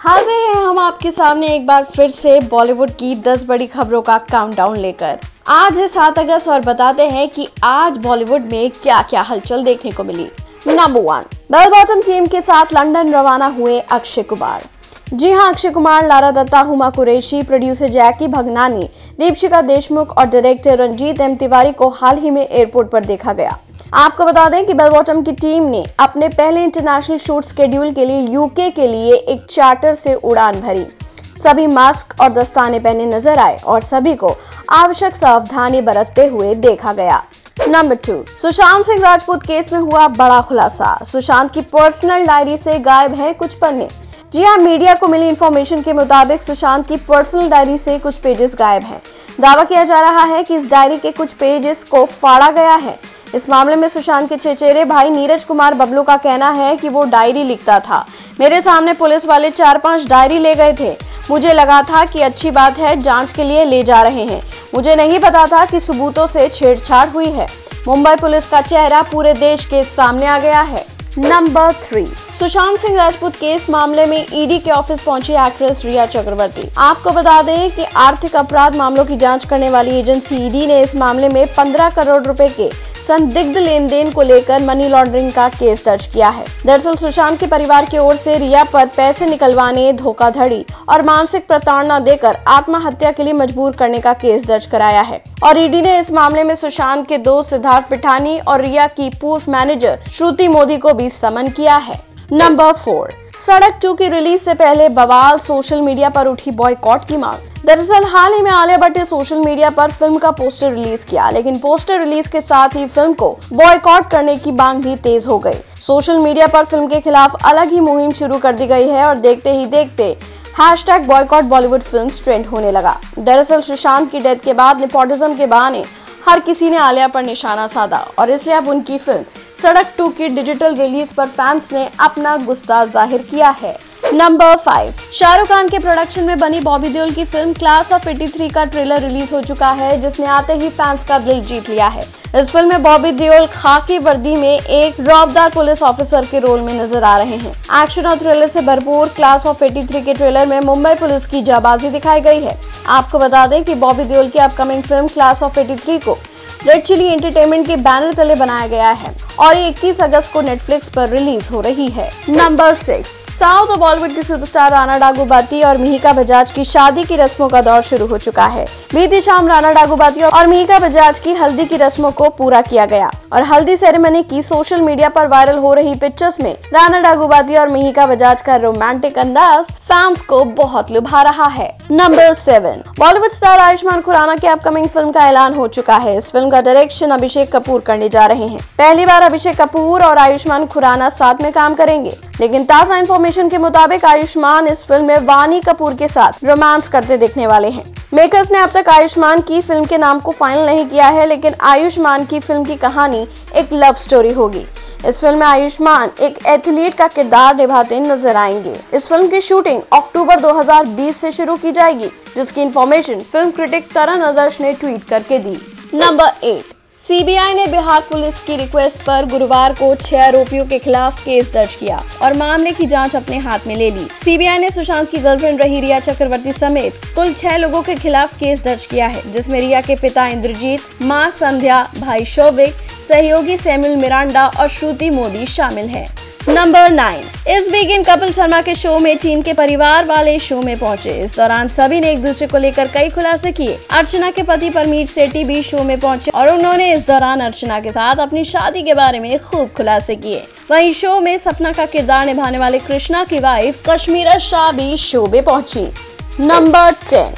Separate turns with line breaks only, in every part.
हाजिर हैं हम आपके सामने एक बार फिर से बॉलीवुड की 10 बड़ी खबरों का काउंटडाउन लेकर। आज है सात अगस्त और बताते हैं कि आज बॉलीवुड में क्या क्या हलचल देखने को मिली। Number one Bell Bottom team के साथ लंदन रवाना हुए अक्षय कुमार। जी हाँ, अक्षय कुमार, लारा दत्ता, हुमा कुरैशी प्रोड्यूसर जैकी भगनानी दीपशिका देशमुख और डायरेक्टर रंजीत एम तिवारी को हाल ही में एयरपोर्ट पर देखा गया। आपको बता दें कि बेल बॉटम की टीम ने अपने पहले इंटरनेशनल शूट स्केड्यूल के लिए यूके के लिए एक चार्टर से उड़ान भरी। सभी मास्क और दस्ताने पहने नज़र आए और सभी को आवश्यक सावधानी बरतते हुए देखा गया। Number two Sushant Singh Rajput case में हुआ बड़ा खुलासा। सुशांत की पर्सनल डायरी से गायब है कुछ पन्ने। जी हाँ मीडिया को मिली इंफॉर्मेशन के मुताबिक सुशांत की पर्सनल डायरी से कुछ पेजेस गायब हैं। दावा किया जा रहा है कि इस डायरी के कुछ पेजेस को फाड़ा गया है। इस मामले में सुशांत के चचेरे भाई नीरज कुमार बबलू का कहना है कि वो डायरी लिखता था। मेरे सामने पुलिस वाले चार पाँच डायरी ले गए थे। मुझे लगा था कि अच्छी बात है जाँच के लिए ले जा रहे हैं। मुझे नहीं पता था कि सबूतों से छेड़छाड़ हुई है। मुंबई पुलिस का चेहरा पूरे देश के सामने आ गया है। Number three. Sushant Singh Rajput case मामले में ईडी के ऑफ़िस पहुँची एक्ट्रेस रिया चक्रवर्ती। आपको बता दें कि आर्थिक अपराध मामलों की जाँच करने वाली एजेंसी ईडी ने इस मामले में 15 करोड़ रुपए के संदिग्ध लेन देन को लेकर मनी लॉन्ड्रिंग का केस दर्ज किया है। दरअसल सुशांत के परिवार की ओर से रिया पर पैसे निकलवाने धोखाधड़ी और मानसिक प्रताड़ना देकर आत्महत्या के लिए मजबूर करने का केस दर्ज कराया है। और ईडी ने इस मामले में सुशांत के दोस्त सिद्धार्थ पिठानी और रिया की पूर्व मैनेजर श्रुति मोदी को भी समन किया है। नंबर फोर, सड़क टू की रिलीज़ से पहले बवाल सोशल मीडिया पर उठी बॉयकॉट की मांग। दरअसल हाल ही में आलिया भट्ट ने सोशल मीडिया पर फ़िल्म का पोस्टर रिलीज़ किया, लेकिन पोस्टर रिलीज़ के साथ ही फ़िल्म को बॉयकॉट करने की मांग भी तेज हो गई। सोशल मीडिया पर फ़िल्म के खिलाफ अलग ही मुहिम शुरू कर दी गई है और देखते ही देखते हैश टैग बॉयकॉट बॉलीवुड फ़िल्म ट्रेंड होने लगा। दरअसल सुशांत की डेथ के बाद निपोटिज्म के बहाने हर किसी ने आलिया पर निशाना साधा और इसलिए अब उनकी फ़िल्म सड़क टू की डिजिटल रिलीज़ पर फैंस ने अपना गुस्सा ज़ाहिर किया है। नंबर फाइव शाहरुख खान के प्रोडक्शन में बनी बॉबी देओल की फ़िल्म क्लास ऑफ़ 83 का ट्रेलर रिलीज़ हो चुका है, जिसने आते ही फैंस का दिल जीत लिया है। इस फ़िल्म में बॉबी देओल खाकी वर्दी में एक रौबदार पुलिस ऑफिसर के रोल में नज़र आ रहे हैं। एक्शन और थ्रिलर से भरपूर क्लास ऑफ़ 83 के ट्रेलर में मुंबई पुलिस की जाबाजी दिखाई गई है। आपको बता दें कि बॉबी देओल की अपकमिंग फ़िल्म क्लास ऑफ़ 83 को रेड चिली एंटरटेनमेंट के बैनर तले बनाया गया है। और ये 21 अगस्त को नेटफ्लिक्स पर रिलीज़ हो रही है। नंबर सिक्स साउथ बॉलीवुड की सुपरस्टार राना डागुबाती और मिहिका बजाज की शादी की रस्मों का दौर शुरू हो चुका है। बीती शाम राना डागुबाती और मिहिका बजाज की हल्दी की रस्मों को पूरा किया गया और हल्दी सेरेमनी की सोशल मीडिया पर वायरल हो रही पिक्चर्स में राना डागुबाती और मिहिका बजाज का रोमांटिक अंदाज फैंस को बहुत लुभा रहा है। Number seven Bollywood star Ayushmann Khurrana की अपकमिंग फ़िल्म का ऐलान हो चुका है। इस फ़िल्म का डायरेक्शन अभिषेक कपूर करने जा रहे हैं। पहली बार अभिषेक कपूर और आयुष्मान खुराना साथ में काम करेंगे। लेकिन ताज़ा इन्फॉर्मेशन के मुताबिक आयुष्मान इस फ़िल्म में वानी कपूर के साथ रोमांस करते देखने वाले हैं। मेकर्स ने अब तक आयुष्मान की फ़िल्म के नाम को फाइनल नहीं किया है, लेकिन आयुष्मान की फ़िल्म की कहानी एक लव स्टोरी होगी। इस फ़िल्म में आयुष्मान एक एथलीट का किरदार निभाते नज़र आएँगे। इस फ़िल्म की शूटिंग अक्टूबर 2020 से शुरू की जाएगी, जिसकी इन्फॉर्मेशन फ़िल्म क्रिटिक करण आदर्श ने ट्वीट करके दी। नंबर एट सीबीआई ने बिहार पुलिस की रिक्वेस्ट पर गुरुवार को छह आरोपियों के खिलाफ केस दर्ज किया और मामले की जाँच अपने हाथ में ले ली। सीबीआई ने सुशांत की गर्लफ्रेंड रही रिया चक्रवर्ती समेत कुल छह लोगों के खिलाफ केस दर्ज किया है, जिसमें रिया के पिता इंद्रजीत, माँ संध्या, भाई शोभिक सहयोगी सैमुल मिरांडा और श्रुति मोदी शामिल है। नंबर नाइन इस वीकेंड कपिल शर्मा के शो में चीन के परिवार वाले शो में पहुँचे। इस दौरान सभी ने एक दूसरे को लेकर कई खुलासे किए। अर्चना के पति परमीर सेठी भी शो में पहुँचे और उन्होंने इस दौरान अर्चना के साथ अपनी शादी के बारे में खूब खुलासे किए। वहीं शो में सपना का किरदार निभाने वाले कृष्णा की वाइफ कश्मीरा शाह भी शो में पहुँची। नंबर टेन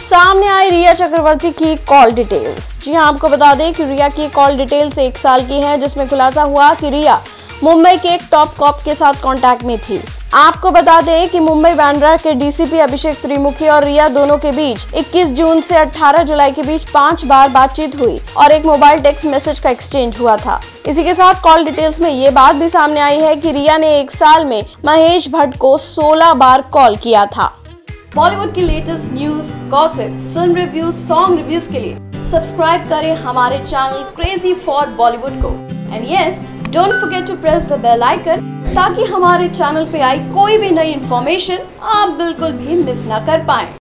सामने आई रिया चक्रवर्ती की कॉल डिटेल्स जी हाँ आपको बता दें कि रिया की कॉल डिटेल्स एक साल की है, जिसमें खुलासा हुआ कि रिया मुंबई के एक टॉप कॉप के साथ कांटेक्ट में थी। आपको बता दें कि मुंबई बैंड्रा के डीसीपी अभिषेक त्रिमुखी और रिया दोनों के बीच 21 जून से 18 जुलाई के बीच पाँच बार बातचीत हुई और एक मोबाइल टेक्स्ट मैसेज का एक्सचेंज हुआ था। इसी के साथ कॉल डिटेल्स में ये बात भी सामने आई है कि रिया ने एक साल में महेश भट्ट को 16 बार कॉल किया था। बॉलीवुड की latest news gossip film review song reviews के लिए सब्सक्राइब करें हमारे चैनल क्रेजी फॉर बॉलीवुड को। And yes don't forget to press the bell icon ताकि हमारे चैनल पे आई कोई भी नई इन्फॉर्मेशन आप बिल्कुल भी मिस ना कर पाएँ।